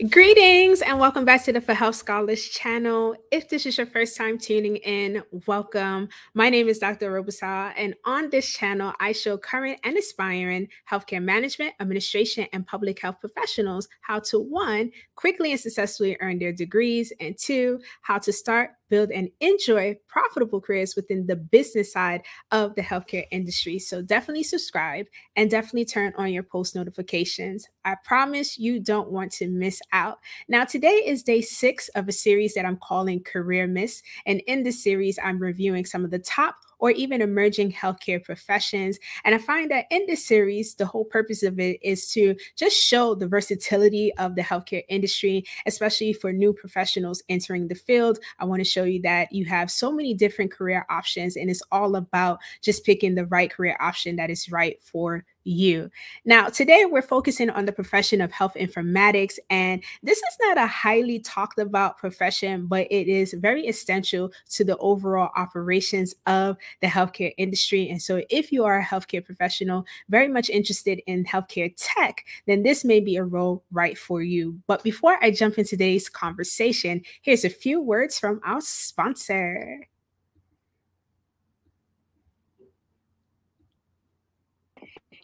Greetings and welcome back to the For Health Scholars channel. If this is your first time tuning in, welcome. My name is Dr. Orobosa, and on this channel, I show current and aspiring healthcare management, administration, and public health professionals how to one, quickly and successfully earn their degrees, and two, how to start, build, and enjoy profitable careers within the business side of the healthcare industry. So definitely subscribe and definitely turn on your post notifications. I promise you don't want to miss out. Now, today is day six of a series that I'm calling Career-Mas. And in this series, I'm reviewing some of the top or even emerging healthcare professions. And I find that in this series, the whole purpose of it is to just show the versatility of the healthcare industry, especially for new professionals entering the field. I want to show you that you have so many different career options, and it's all about just picking the right career option that is right for you. Now, today we're focusing on the profession of health informatics, and this is not a highly talked about profession, but it is very essential to the overall operations of the healthcare industry. And so, if you are a healthcare professional very much interested in healthcare tech, then this may be a role right for you. But before I jump into today's conversation, here's a few words from our sponsor.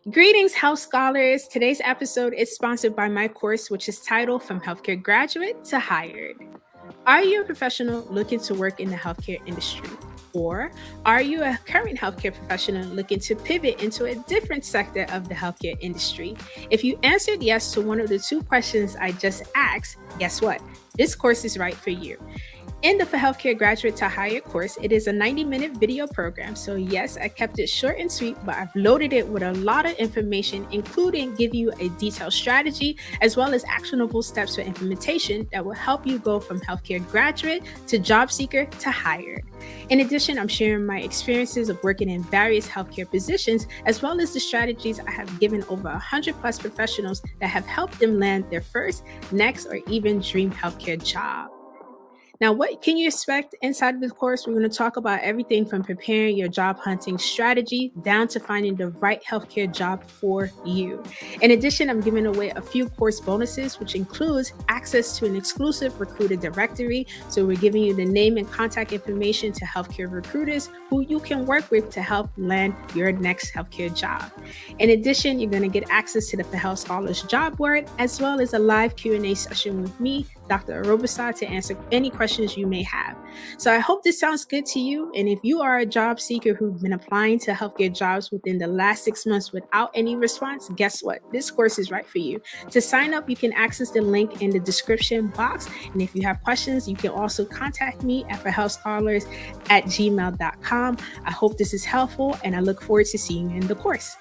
Greetings, Health Scholars. Today's episode is sponsored by my course, which is titled From Healthcare Graduate to Hired. Are you a professional looking to work in the healthcare industry? Or are you a current healthcare professional looking to pivot into a different sector of the healthcare industry? If you answered yes to one of the two questions I just asked, guess what? This course is right for you. In the For Healthcare Graduate to Hire course, it is a 90 minute video program. So, yes, I kept it short and sweet, but I've loaded it with a lot of information, including give you a detailed strategy as well as actionable steps for implementation that will help you go from healthcare graduate to job seeker to hired. In addition, I'm sharing my experiences of working in various healthcare positions, as well as the strategies I have given over 100 plus professionals that have helped them land their first, next, or even dream healthcare job. Now, what can you expect inside of the course? We're going to talk about everything from preparing your job hunting strategy down to finding the right healthcare job for you. In addition, I'm giving away a few course bonuses, which includes access to an exclusive recruiter directory. So, we're giving you the name and contact information to healthcare recruiters who you can work with to help land your next healthcare job. In addition, you're going to get access to the For Health Scholars job board as well as a live Q&A session with me Dr. Orobosa to answer any questions you may have. So I hope this sounds good to you. And if you are a job seeker who's been applying to healthcare jobs within the last six months without any response, guess what? This course is right for you. To sign up, you can access the link in the description box. And if you have questions, you can also contact me at forhealthscholars at gmail.com. I hope this is helpful and I look forward to seeing you in the course.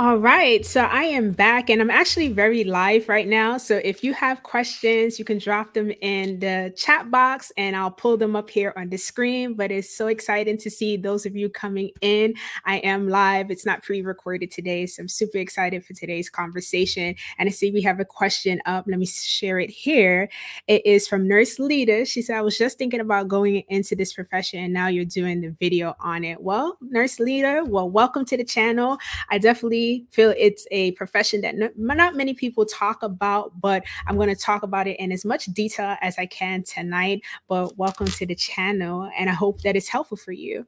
All right, so I am back and I'm actually very live right now. So if you have questions, you can drop them in the chat box and I'll pull them up here on the screen. But it's so exciting to see those of you coming in. I am live, it's not pre recorded today. So I'm super excited for today's conversation. And I see we have a question up. Let me share it here. It is from Nurse Lita. She said, I was just thinking about going into this profession and now you're doing the video on it. Well, Nurse Lita, well, welcome to the channel. I definitely feel it's a profession that not many people talk about, but I'm going to talk about it in as much detail as I can tonight. But welcome to the channel, and I hope that it's helpful for you.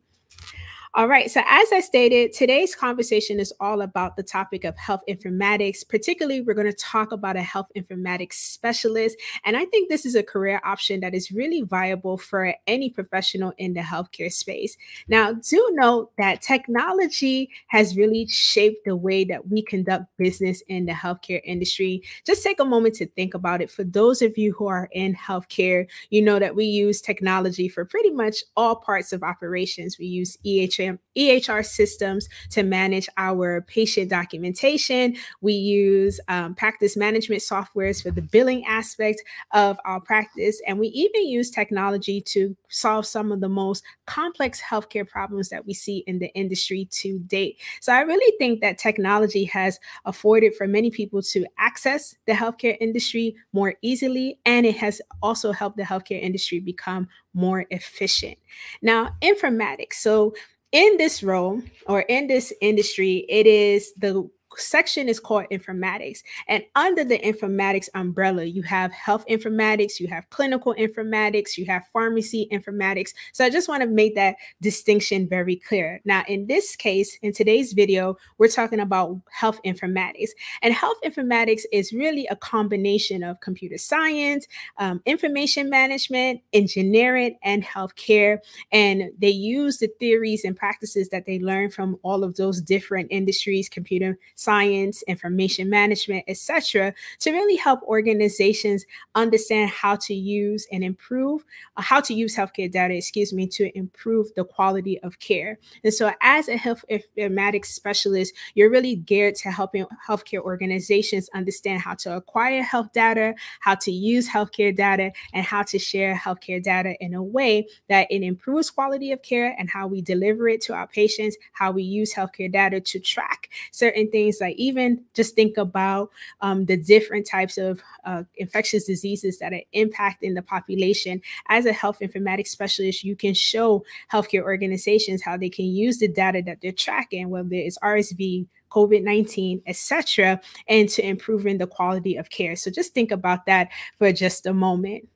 All right. So, as I stated, today's conversation is all about the topic of health informatics. Particularly, we're going to talk about a health informatics specialist. And I think this is a career option that is really viable for any professional in the healthcare space. Now, do note that technology has really shaped the way that we conduct business in the healthcare industry. Just take a moment to think about it. For those of you who are in healthcare, you know that we use technology for pretty much all parts of operations. We use EHR EHR systems to manage our patient documentation. We use um, practice management softwares for the billing aspect of our practice. And we even use technology to solve some of the most complex healthcare problems that we see in the industry to date. So I really think that technology has afforded for many people to access the healthcare industry more easily, and it has also helped the healthcare industry become more efficient. Now, informatics. So in this role or in this industry, it is the section is called informatics. And under the informatics umbrella, you have health informatics, you have clinical informatics, you have pharmacy informatics. So I just want to make that distinction very clear. Now, in this case, in today's video, we're talking about health informatics. And health informatics is really a combination of computer science, um, information management, engineering, and healthcare. And they use the theories and practices that they learn from all of those different industries, computer science, information management, etc., to really help organizations understand how to use and improve, uh, how to use healthcare data, excuse me, to improve the quality of care. And so, as a health informatics specialist, you're really geared to helping healthcare organizations understand how to acquire health data, how to use healthcare data, and how to share healthcare data in a way that it improves quality of care and how we deliver it to our patients, how we use healthcare data to track certain things things like even just think about um, the different types of uh, infectious diseases that are impacting the population. As a health informatics specialist, you can show healthcare organizations how they can use the data that they're tracking, whether it's RSV, COVID 19, etc., and to improving the quality of care. So just think about that for just a moment.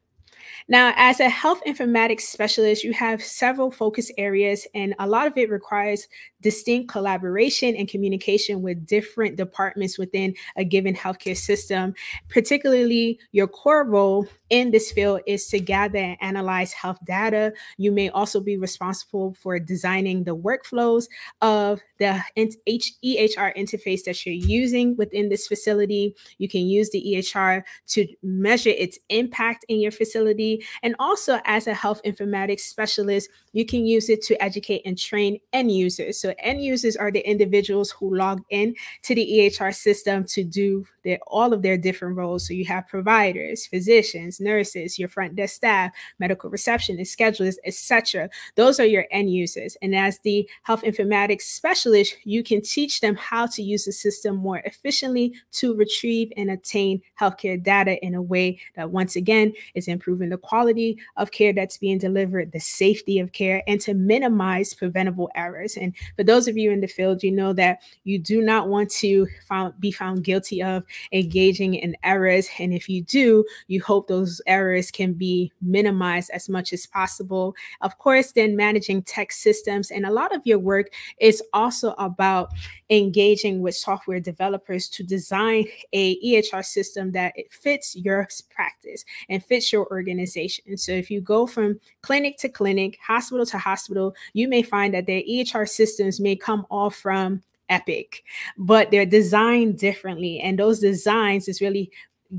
Now, as a health informatics specialist, you have several focus areas, and a lot of it requires distinct collaboration and communication with different departments within a given healthcare system. Particularly, your core role in this field is to gather and analyze health data. You may also be responsible for designing the workflows of the EHR interface that you're using within this facility. You can use the EHR to measure its impact in your facility and also, as a health informatics specialist, you can use it to educate and train end users. So, end users are the individuals who log in to the EHR system to do their, all of their different roles. So, you have providers, physicians, nurses, your front desk staff, medical receptionists, schedulers, etc. Those are your end users. And as the health informatics specialist, you can teach them how to use the system more efficiently to retrieve and obtain healthcare data in a way that, once again, is improving the quality of care that's being delivered, the safety of care, and to minimize preventable errors. And for those of you in the field, you know that you do not want to found, be found guilty of engaging in errors. And if you do, you hope those errors can be minimized as much as possible. Of course, then managing tech systems. And a lot of your work is also about engaging with software developers to design a EHR system that it fits your practice and fits your organization. So if you go from clinic to clinic, hospital to hospital, you may find that their EHR systems may come all from Epic, but they're designed differently. And those designs is really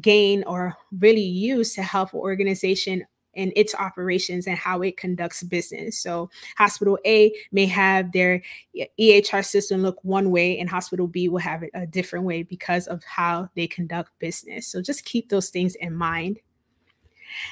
gain or really used to help an organization in its operations and how it conducts business. So, hospital A may have their EHR system look one way, and hospital B will have it a different way because of how they conduct business. So, just keep those things in mind.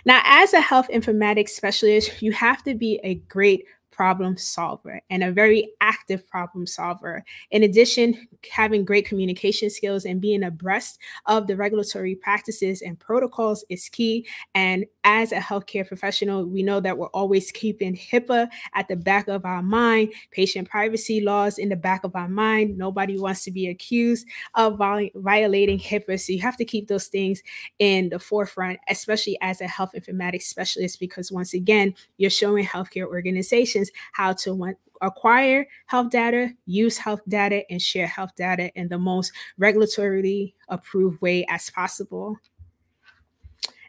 Now, as a health informatics specialist, you have to be a great problem solver and a very active problem solver. In addition, having great communication skills and being abreast of the regulatory practices and protocols is key. And as a healthcare professional, we know that we're always keeping HIPAA at the back of our mind, patient privacy laws in the back of our mind. Nobody wants to be accused of violating HIPAA. So you have to keep those things in the forefront, especially as a health informatics specialist, because once again, you're showing healthcare organizations how to want, acquire health data, use health data, and share health data in the most regulatorily approved way as possible.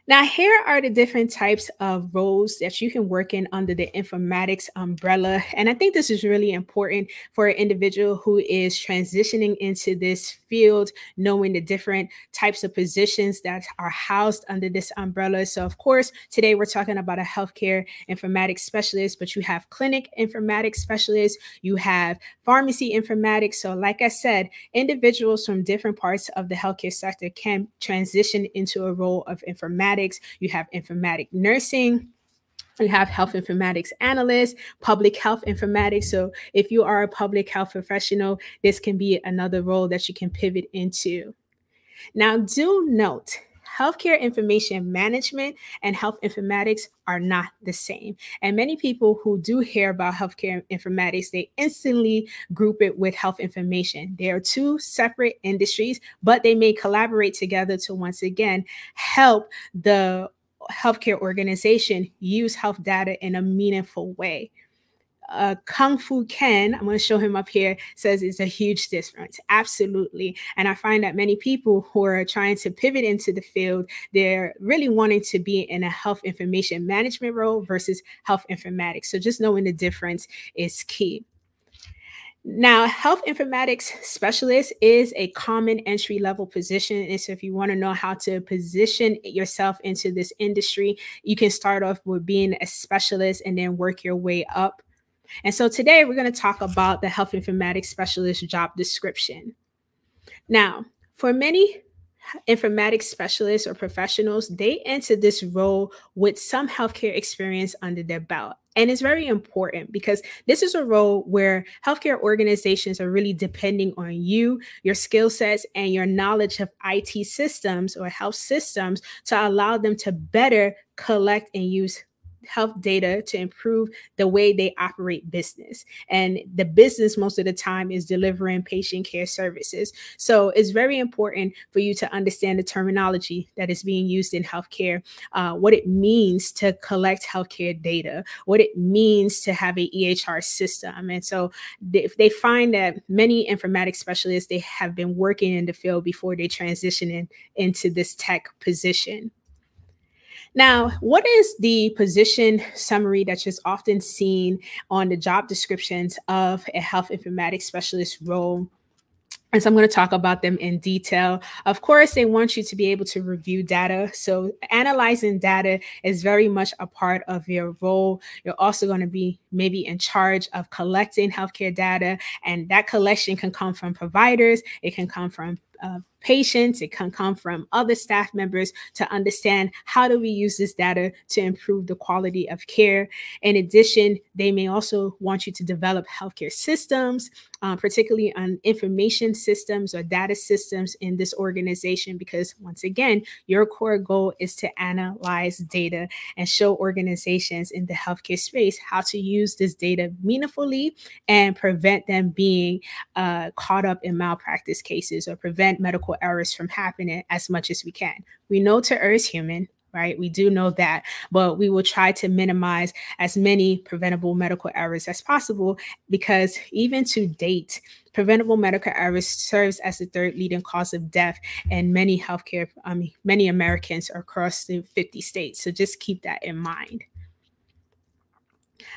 Now, here are the different types of roles that you can work in under the informatics umbrella. And I think this is really important for an individual who is transitioning into this field, knowing the different types of positions that are housed under this umbrella. So, of course, today we're talking about a healthcare informatics specialist, but you have clinic informatics specialists, you have pharmacy informatics. So, like I said, individuals from different parts of the healthcare sector can transition into a role of informatics informatics, you have informatic nursing, you have health informatics analysts, public health informatics. So if you are a public health professional, this can be another role that you can pivot into. Now, do note healthcare information management and health informatics are not the same. And many people who do hear about healthcare informatics, they instantly group it with health information. They are two separate industries, but they may collaborate together to once again help the healthcare organization use health data in a meaningful way uh, Kung Fu Ken, I'm going to show him up here, says it's a huge difference. Absolutely. And I find that many people who are trying to pivot into the field, they're really wanting to be in a health information management role versus health informatics. So just knowing the difference is key. Now, health informatics specialist is a common entry level position. And so, if you want to know how to position yourself into this industry, you can start off with being a specialist and then work your way up and so today we're going to talk about the health informatics specialist job description. Now, for many informatics specialists or professionals, they enter this role with some healthcare experience under their belt. And it's very important because this is a role where healthcare organizations are really depending on you, your skill sets, and your knowledge of IT systems or health systems to allow them to better collect and use health data to improve the way they operate business. And the business, most of the time, is delivering patient care services. So it's very important for you to understand the terminology that is being used in healthcare, uh, what it means to collect healthcare data, what it means to have a EHR system. And so if they find that many informatics specialists, they have been working in the field before they transition in, into this tech position. Now, what is the position summary that's often seen on the job descriptions of a health informatics specialist role? And so I'm going to talk about them in detail. Of course, they want you to be able to review data. So analyzing data is very much a part of your role. You're also going to be maybe in charge of collecting healthcare data. And that collection can come from providers, it can come from uh, patients, it can come from other staff members to understand how do we use this data to improve the quality of care. In addition, they may also want you to develop healthcare systems, uh, particularly on information systems or data systems in this organization, because once again, your core goal is to analyze data and show organizations in the healthcare space how to use this data meaningfully and prevent them being uh, caught up in malpractice cases or prevent medical errors from happening as much as we can. We know to err is human, right? We do know that, but we will try to minimize as many preventable medical errors as possible because even to date, preventable medical errors serves as the third leading cause of death in many healthcare, I mean, many Americans across the 50 states. So just keep that in mind.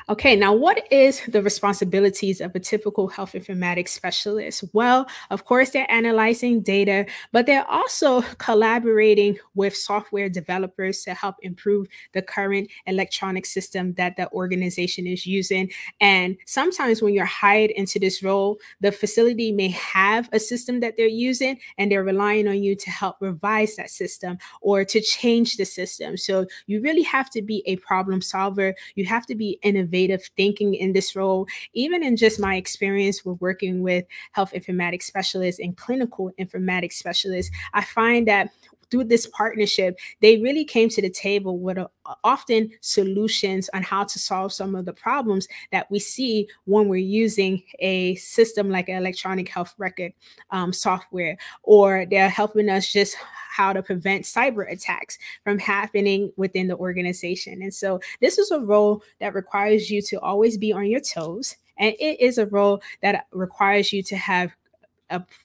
Okay, now what is the responsibilities of a typical health informatics specialist? Well, of course, they're analyzing data, but they're also collaborating with software developers to help improve the current electronic system that the organization is using. And sometimes when you're hired into this role, the facility may have a system that they're using and they're relying on you to help revise that system or to change the system. So you really have to be a problem solver. You have to be innovative innovative thinking in this role, even in just my experience with working with health informatics specialists and clinical informatics specialists, I find that through this partnership, they really came to the table with a, often solutions on how to solve some of the problems that we see when we're using a system like an electronic health record um, software, or they're helping us just how to prevent cyber attacks from happening within the organization. And so this is a role that requires you to always be on your toes. And it is a role that requires you to have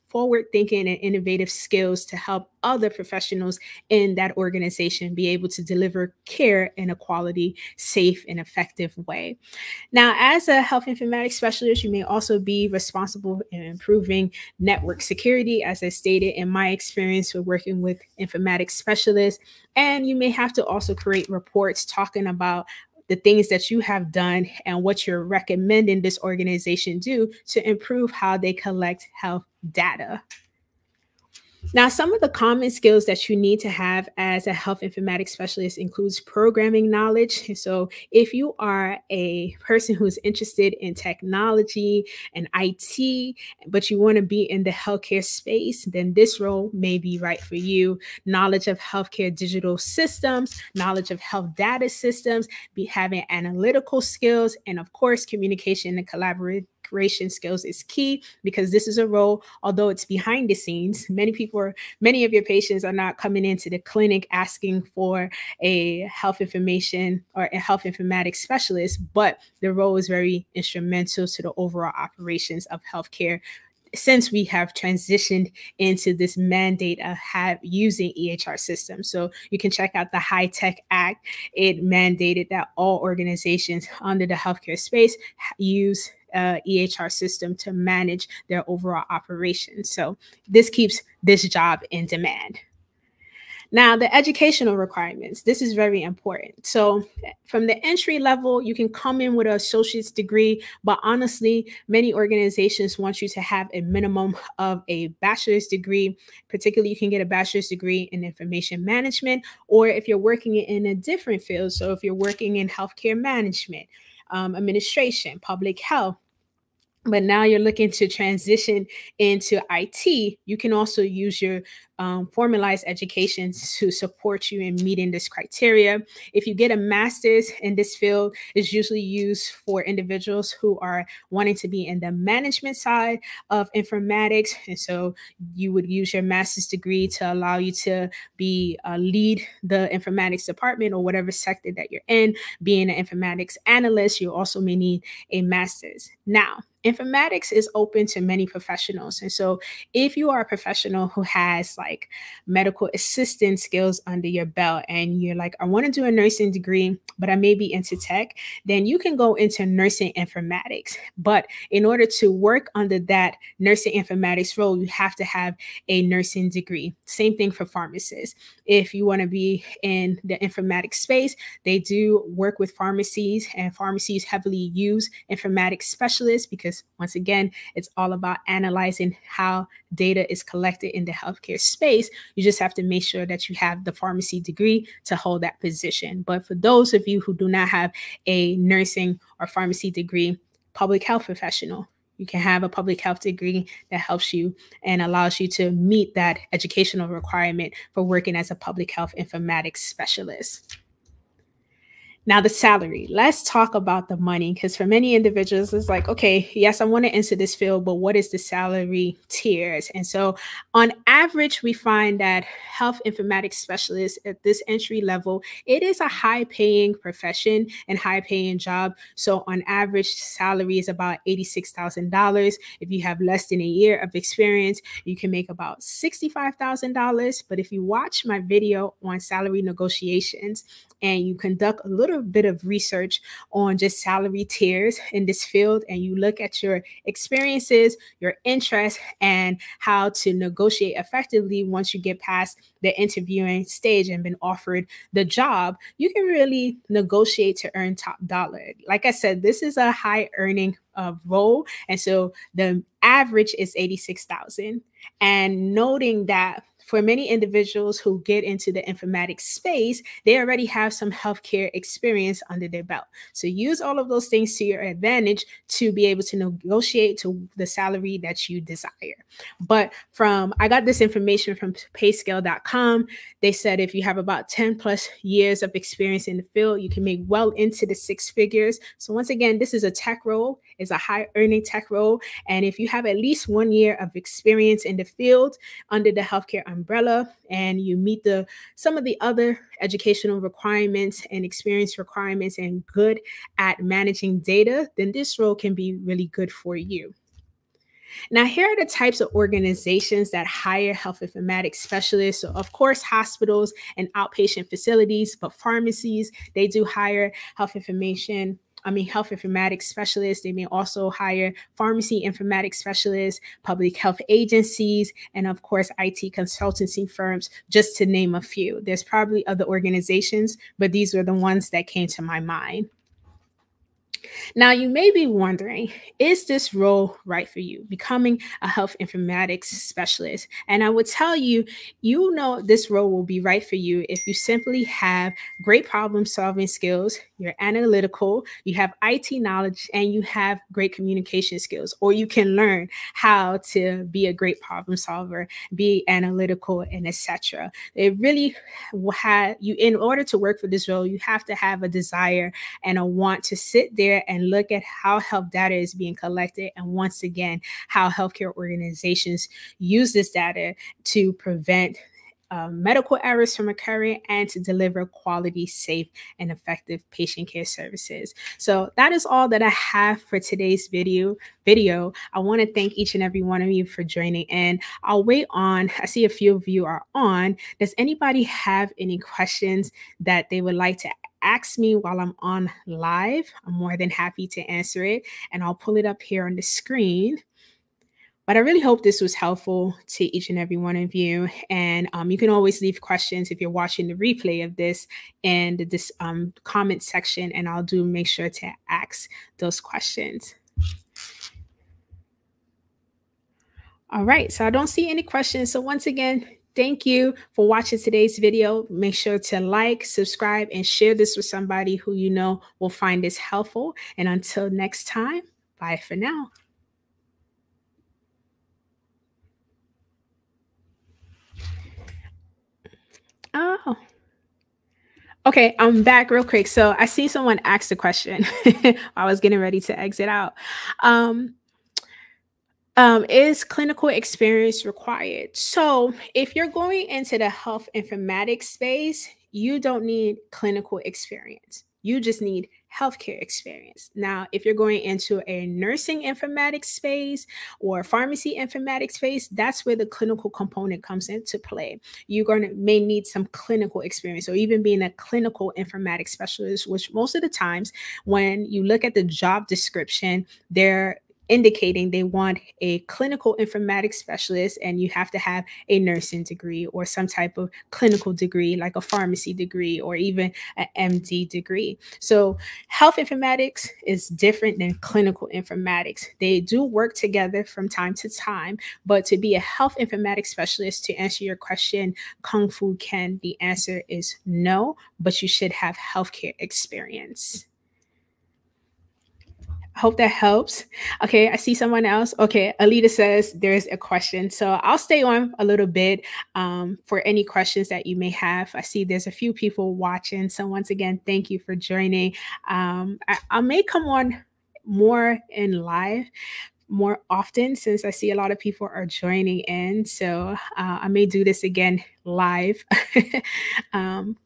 forward thinking and innovative skills to help other professionals in that organization be able to deliver care in a quality, safe, and effective way. Now, as a health informatics specialist, you may also be responsible in improving network security, as I stated in my experience with working with informatics specialists. And you may have to also create reports talking about the things that you have done and what you're recommending this organization do to improve how they collect health data. Now, some of the common skills that you need to have as a health informatics specialist includes programming knowledge. So, if you are a person who's interested in technology and IT, but you want to be in the healthcare space, then this role may be right for you. Knowledge of healthcare digital systems, knowledge of health data systems, be having analytical skills, and of course, communication and collaboration creation skills is key because this is a role, although it's behind the scenes, many people are, many of your patients are not coming into the clinic asking for a health information or a health informatics specialist, but the role is very instrumental to the overall operations of healthcare since we have transitioned into this mandate of have using EHR systems. So you can check out the HITECH Act. It mandated that all organizations under the healthcare space use uh, EHR system to manage their overall operations. So this keeps this job in demand. Now, the educational requirements, this is very important. So, from the entry level, you can come in with an associate's degree, but honestly, many organizations want you to have a minimum of a bachelor's degree. Particularly, you can get a bachelor's degree in information management, or if you're working in a different field. So, if you're working in healthcare management, um, administration, public health, but now you're looking to transition into IT, you can also use your um, formalized education to support you in meeting this criteria. If you get a master's in this field, it's usually used for individuals who are wanting to be in the management side of informatics. And so you would use your master's degree to allow you to be uh, lead the informatics department or whatever sector that you're in. Being an informatics analyst, you also may need a master's. Now, informatics is open to many professionals. And so if you are a professional who has like medical assistant skills under your belt and you're like, I want to do a nursing degree, but I may be into tech, then you can go into nursing informatics. But in order to work under that nursing informatics role, you have to have a nursing degree. Same thing for pharmacists. If you want to be in the informatics space, they do work with pharmacies, and pharmacies heavily use informatics specialists because because once again, it's all about analyzing how data is collected in the healthcare space. You just have to make sure that you have the pharmacy degree to hold that position. But for those of you who do not have a nursing or pharmacy degree, public health professional, you can have a public health degree that helps you and allows you to meet that educational requirement for working as a public health informatics specialist. Now, the salary. Let's talk about the money because for many individuals, it's like, okay, yes, I want to enter this field, but what is the salary tiers? And so, on average, we find that health informatics specialists at this entry level, it is a high paying profession and high paying job. So, on average, salary is about $86,000. If you have less than a year of experience, you can make about $65,000. But if you watch my video on salary negotiations and you conduct a little little bit of research on just salary tiers in this field and you look at your experiences, your interests, and how to negotiate effectively once you get past the interviewing stage and been offered the job, you can really negotiate to earn top dollar. Like I said, this is a high earning uh, role. And so the average is 86,000. And noting that for many individuals who get into the informatics space, they already have some healthcare experience under their belt. So use all of those things to your advantage to be able to negotiate to the salary that you desire. But from I got this information from payscale.com. They said if you have about 10 plus years of experience in the field, you can make well into the six figures. So once again, this is a tech role, it's a high earning tech role. And if you have at least one year of experience in the field under the healthcare umbrella and you meet the some of the other educational requirements and experience requirements and good at managing data, then this role can be really good for you. Now, here are the types of organizations that hire health informatics specialists. So, of course, hospitals and outpatient facilities, but pharmacies, they do hire health information I mean, health informatics specialists. They may also hire pharmacy informatics specialists, public health agencies, and of course, IT consultancy firms, just to name a few. There's probably other organizations, but these were the ones that came to my mind. Now, you may be wondering is this role right for you, becoming a health informatics specialist? And I would tell you, you know, this role will be right for you if you simply have great problem solving skills, you're analytical, you have IT knowledge, and you have great communication skills, or you can learn how to be a great problem solver, be analytical, and etc. It really had you, in order to work for this role, you have to have a desire and a want to sit there and look at how health data is being collected. And once again, how healthcare organizations use this data to prevent um, medical errors from occurring and to deliver quality, safe, and effective patient care services. So that is all that I have for today's video. Video. I want to thank each and every one of you for joining in. I'll wait on. I see a few of you are on. Does anybody have any questions that they would like to ask me while I'm on live, I'm more than happy to answer it. And I'll pull it up here on the screen. But I really hope this was helpful to each and every one of you. And um, you can always leave questions if you're watching the replay of this in this um, comment section, and I'll do make sure to ask those questions. All right, so I don't see any questions. So once again, Thank you for watching today's video. Make sure to like, subscribe, and share this with somebody who you know will find this helpful. And until next time, bye for now. Oh. Okay, I'm back real quick. So I see someone asked a question. I was getting ready to exit out. Um, um, is clinical experience required? So, if you're going into the health informatics space, you don't need clinical experience. You just need healthcare experience. Now, if you're going into a nursing informatics space or pharmacy informatics space, that's where the clinical component comes into play. You're going to may need some clinical experience or even being a clinical informatics specialist, which most of the times when you look at the job description, there indicating they want a clinical informatics specialist and you have to have a nursing degree or some type of clinical degree like a pharmacy degree or even an MD degree. So health informatics is different than clinical informatics. They do work together from time to time, but to be a health informatics specialist to answer your question, Kung Fu Ken, the answer is no, but you should have healthcare experience. I hope that helps. Okay, I see someone else. Okay, Alita says there's a question. So I'll stay on a little bit um, for any questions that you may have. I see there's a few people watching. So once again, thank you for joining. Um, I, I may come on more in live more often since I see a lot of people are joining in. So uh, I may do this again live. um,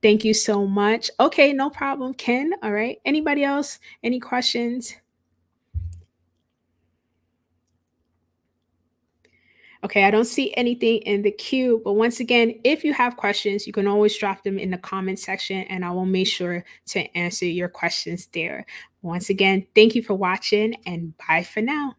Thank you so much. Okay, no problem, Ken. All right. Anybody else? Any questions? Okay, I don't see anything in the queue, but once again, if you have questions, you can always drop them in the comment section and I will make sure to answer your questions there. Once again, thank you for watching and bye for now.